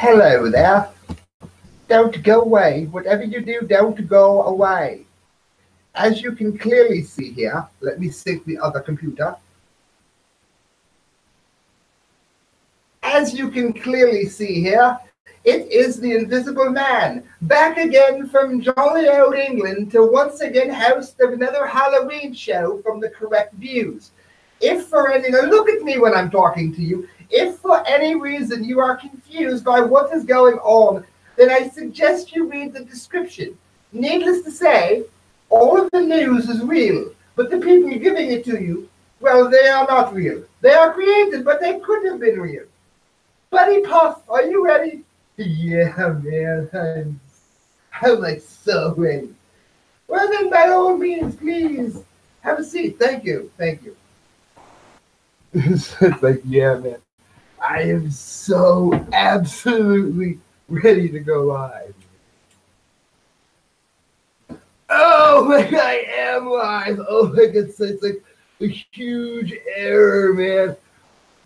Hello there. Don't go away. Whatever you do, don't go away. As you can clearly see here, let me sync the other computer. As you can clearly see here, it is the Invisible Man, back again from jolly old England to once again host another Halloween show from the correct views. If for any, look at me when I'm talking to you. If for any reason you are confused by what is going on, then I suggest you read the description. Needless to say, all of the news is real, but the people giving it to you, well, they are not real. They are created, but they could have been real. Buddy Puff, are you ready? Yeah, man, I'm, I'm like so ready. Well, then, by all means, please have a seat. Thank you. Thank you. it's like, yeah, man. I am so absolutely ready to go live. Oh god, I am live. Oh my god, it's like a huge error, man.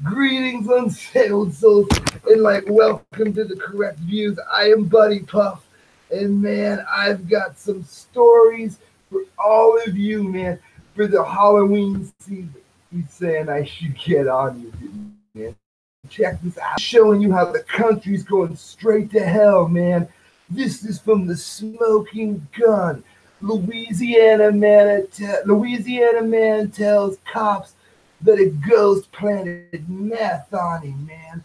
Greetings, unsettled souls, and like welcome to the correct views. I am Buddy Puff, and man, I've got some stories for all of you, man, for the Halloween season. He's saying I should get on you, man. Check this out. Showing you how the country's going straight to hell, man. This is from the smoking gun. Louisiana man, Louisiana man tells cops that a ghost planted meth on him, man.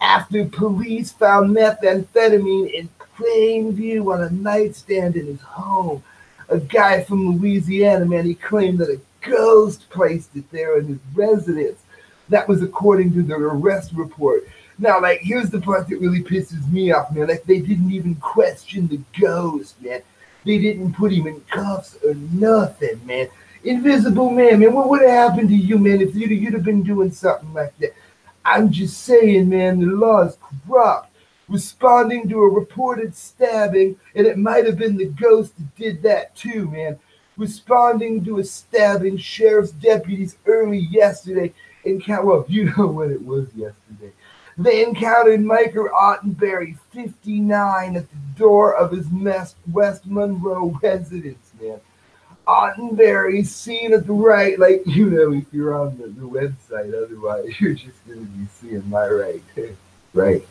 After police found methamphetamine in plain view on a nightstand in his home, a guy from Louisiana, man, he claimed that a ghost placed it there in his residence. That was according to the arrest report. Now, like, here's the part that really pisses me off, man. Like, they didn't even question the ghost, man. They didn't put him in cuffs or nothing, man. Invisible man, man, what would have happened to you, man, if you'd, you'd have been doing something like that? I'm just saying, man, the law is corrupt. Responding to a reported stabbing, and it might have been the ghost that did that too, man. Responding to a stabbing, sheriff's deputies early yesterday encountered, well, you know what it was yesterday. They encountered Michael Ottenberry, 59, at the door of his mess West Monroe residence, man. Ottenberry seen at the right, like, you know, if you're on the, the website, otherwise you're just to be seeing my right. right.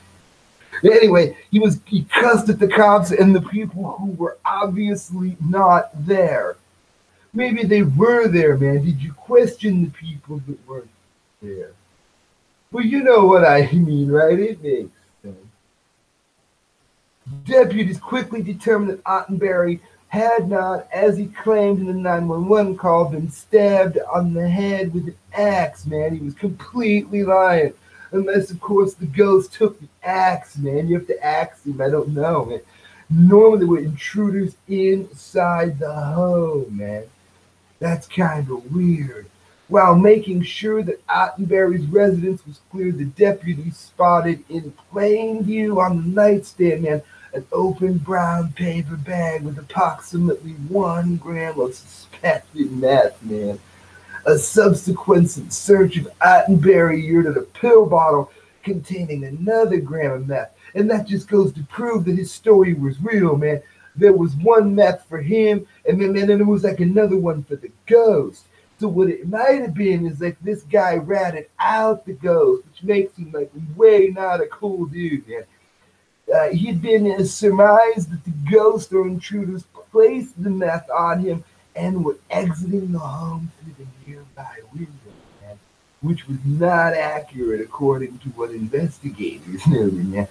Anyway, he was he cussed at the cops and the people who were obviously not there. Maybe they were there, man. Did you question the people that weren't there? Well, you know what I mean, right? It makes sense. Deputies quickly determined that Ottenberry had not, as he claimed in the 911 call, been stabbed on the head with an axe, man. He was completely lying. Unless, of course, the ghost took the axe, man. You have to axe him. I don't know, man. Normally, were intruders inside the home, man. That's kind of weird. While making sure that Ottenberry's residence was clear, the deputy spotted in plain view on the nightstand, man, an open brown paper bag with approximately one gram of suspected meth, man. A subsequent search of Ottenberry yielded a pill bottle containing another gram of meth. And that just goes to prove that his story was real, man. There was one meth for him, and then, and then there was like another one for the ghost. So what it might have been is like this guy ratted out the ghost, which makes him like way not a cool dude, man. Uh, he'd been surmised that the ghost or intruders placed the meth on him and were exiting the home through the nearby window, man, which was not accurate according to what investigators noted. Man.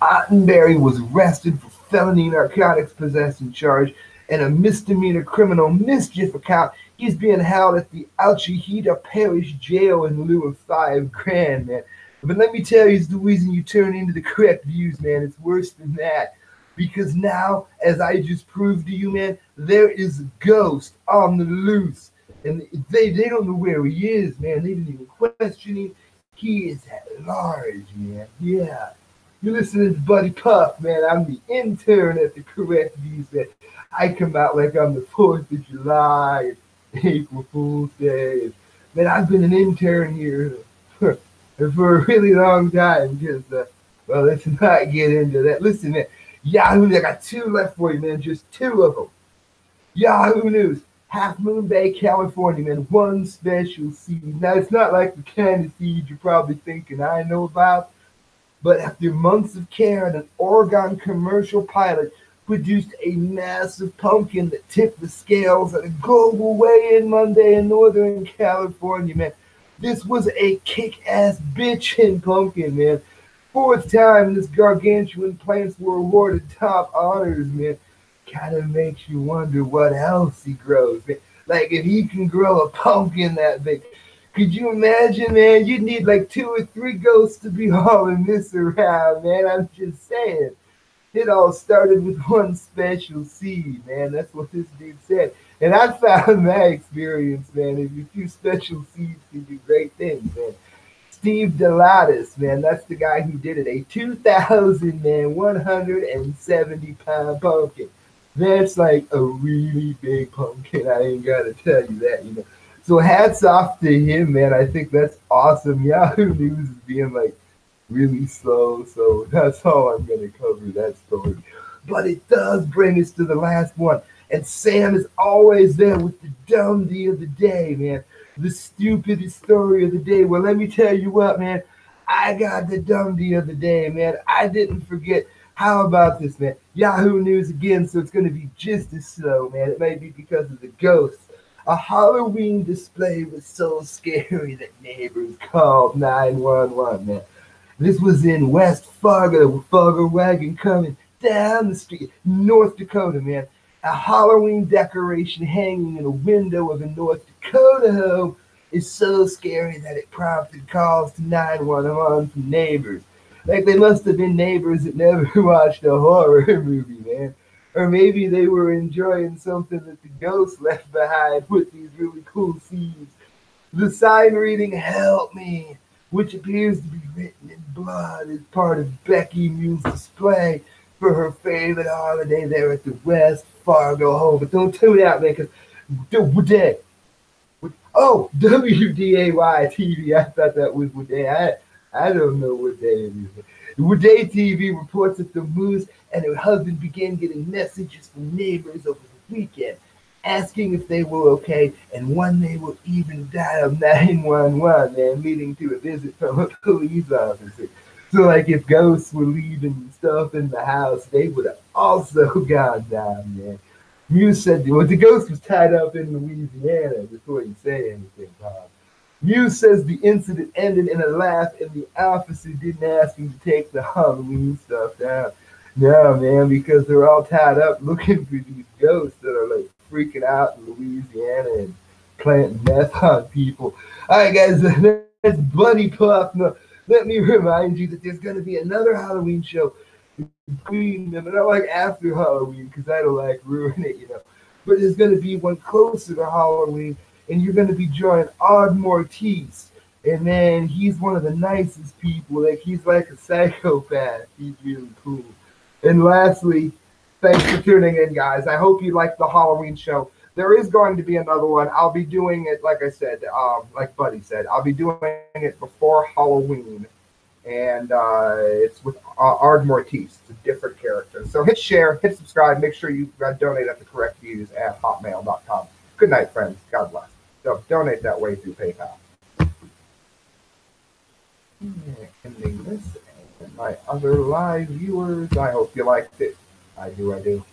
Ottenberry was arrested for felony narcotics possession charge and a misdemeanor criminal mischief account he's being held at the Ouachita Parish Jail in lieu of five grand, man. But let me tell you, it's the reason you turn into the correct views, man. It's worse than that. Because now, as I just proved to you, man, there is a ghost on the loose. And they, they don't know where he is, man. They didn't even question him. He is at large, man. Yeah. You're listening to Buddy Puff, man. I'm the intern at the Correct Views, man. I come out like I'm the 4th of July, April Fool's Day. Man, I've been an intern here for, for a really long time Just, uh, Well, let's not get into that. Listen, man, Yahoo, I got two left for you, man, just two of them. Yahoo News, Half Moon Bay, California, man, one special seed. Now, it's not like the kind of seed you're probably thinking I know about, but after months of care and an Oregon commercial pilot produced a massive pumpkin that tipped the scales at a global weigh-in Monday in Northern California, man. This was a kick-ass bitchin' pumpkin, man. Fourth time this gargantuan plants were awarded top honors, man. Kind of makes you wonder what else he grows, man. Like if he can grow a pumpkin that big, could you imagine, man? You'd need like two or three ghosts to be hauling this around, man. I'm just saying. It all started with one special seed, man. That's what this dude said. And I found my experience, man. If a few special seeds can do great things, man. Steve Daletas, man, that's the guy who did it. A 2,000, man, 170 pound pumpkin. That's like a really big pumpkin. I ain't got to tell you that, you know. So hats off to him, man. I think that's awesome. Yahoo News is being like really slow. So that's all I'm going to cover that story. But it does bring us to the last one. And Sam is always there with the dumbity of the day, man. The stupidest story of the day. Well, let me tell you what, man. I got the dumbity of the day, man. I didn't forget. How about this, man? Yahoo News again, so it's going to be just as slow, man. It may be because of the ghosts. A Halloween display was so scary that neighbors called 911, man. This was in West Fargo, Fargo wagon coming down the street, North Dakota, man a Halloween decoration hanging in a window of a North Dakota home is so scary that it prompted calls to 911 from neighbors. Like they must have been neighbors that never watched a horror movie, man. Or maybe they were enjoying something that the ghost left behind with these really cool scenes. The sign reading Help Me, which appears to be written in blood, is part of Becky Mule's display for her favorite holiday there at the West Fargo home. But don't tune out, man, because Wday. Oh, WDAY TV. I thought that was Wday. I, I don't know what day it is. Wday TV reports that the Moose and her husband began getting messages from neighbors over the weekend asking if they were okay, and one they will even dial 911, man, leading to a visit from a police officer. So like if ghosts were leaving stuff in the house, they would have also gone down there. Muse said well the ghost was tied up in Louisiana before you say anything, Bob. Muse says the incident ended in a laugh and the officer didn't ask him to take the Halloween stuff down. No, man, because they're all tied up looking for these ghosts that are like freaking out in Louisiana and planting meth on people. All right, guys, that's Buddy Puff. No, let me remind you that there's going to be another Halloween show between them, and not like after Halloween because I don't like ruin it, you know. But there's going to be one closer to Halloween, and you're going to be joining Odd Mortiz. And then he's one of the nicest people. Like he's like a psychopath. He's really cool. And lastly, thanks for tuning in, guys. I hope you liked the Halloween show there is going to be another one. I'll be doing it, like I said, um, like Buddy said, I'll be doing it before Halloween, and uh, it's with uh, Ard Mortiz. It's a different character. So hit share, hit subscribe. Make sure you uh, donate at the correct views at hotmail.com. Good night, friends. God bless. So donate that way through PayPal. Ending this, and my other live viewers. I hope you liked it. I do. I do.